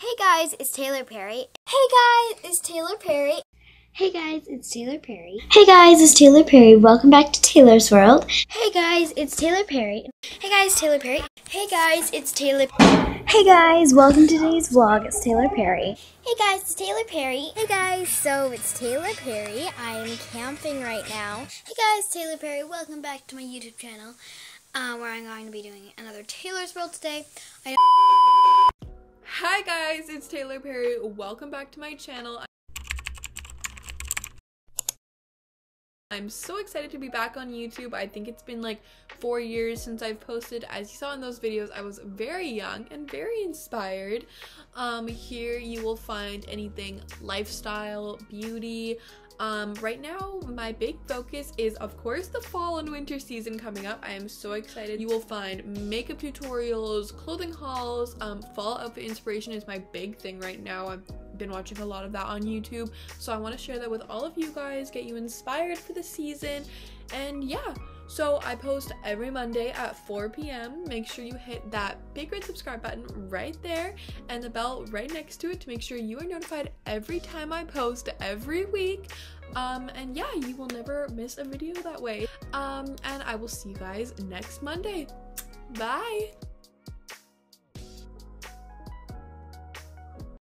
Hey guys, it's Taylor Perry. Hey guys, it's Taylor Perry. Hey guys, it's Taylor Perry. Hey guys, it's Taylor Perry. Welcome back to Taylor's World. Hey guys, it's Taylor Perry. Hey guys, Taylor Perry. Hey guys, it's Taylor. Hey guys, welcome to today's vlog. It's Taylor Perry. Hey guys, it's Taylor Perry. Hey guys, so it's Taylor Perry. I'm camping right now. Hey guys, Taylor Perry. Welcome back to my YouTube channel, uh, where I'm going to be doing another Taylor's World today. I Hi guys, it's Taylor Perry. Welcome back to my channel. I'm so excited to be back on YouTube. I think it's been like four years since I've posted. As you saw in those videos, I was very young and very inspired. Um, here you will find anything lifestyle, beauty, um, right now, my big focus is, of course, the fall and winter season coming up. I am so excited. You will find makeup tutorials, clothing hauls, um, fall outfit inspiration is my big thing right now. I've been watching a lot of that on YouTube, so I want to share that with all of you guys, get you inspired for the season, and yeah. So I post every Monday at 4 p.m. Make sure you hit that big red subscribe button right there and the bell right next to it to make sure you are notified every time I post every week. Um, and yeah, you will never miss a video that way. Um, and I will see you guys next Monday. Bye!